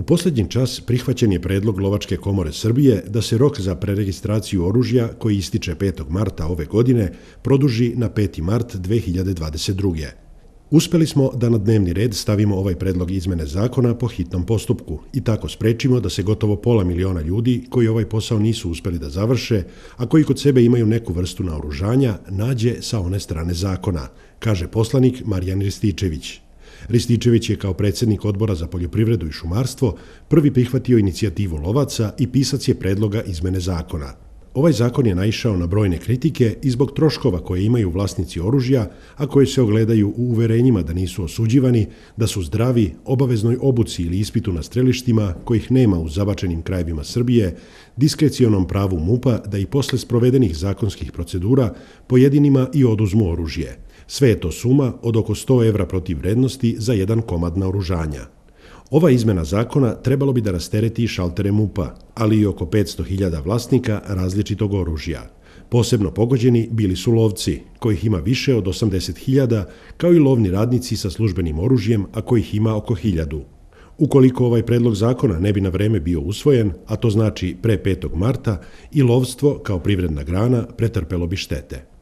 U posljednji čas prihvaćen je predlog Lovačke komore Srbije da se rok za preregistraciju oružja, koji ističe 5. marta ove godine, produži na 5. mart 2022. Uspeli smo da na dnevni red stavimo ovaj predlog izmene zakona po hitnom postupku i tako sprečimo da se gotovo pola miliona ljudi koji ovaj posao nisu uspeli da završe, a koji kod sebe imaju neku vrstu naoružanja, nađe sa one strane zakona, kaže poslanik Marijan Rističević. Rističević je kao predsjednik odbora za poljoprivredu i šumarstvo prvi prihvatio inicijativu lovaca i pisac je predloga izmene zakona. Ovaj zakon je naišao na brojne kritike i zbog troškova koje imaju vlasnici oružja, a koje se ogledaju u uverenjima da nisu osuđivani, da su zdravi, obaveznoj obuci ili ispitu na strelištima, kojih nema u zabačenim krajevima Srbije, diskrecionom pravu MUPA da i posle sprovedenih zakonskih procedura pojedinima i oduzmu oružje. Sve je to suma od oko 100 evra protiv vrednosti za jedan komad naoružanja. Ova izmena zakona trebalo bi da rastereti šaltere MUPA, ali i oko 500.000 vlasnika različitog oružja. Posebno pogođeni bili su lovci, kojih ima više od 80.000, kao i lovni radnici sa službenim oružjem, a kojih ima oko 1.000. Ukoliko ovaj predlog zakona ne bi na vreme bio usvojen, a to znači pre 5. marta, i lovstvo kao privredna grana pretrpelo bi štete.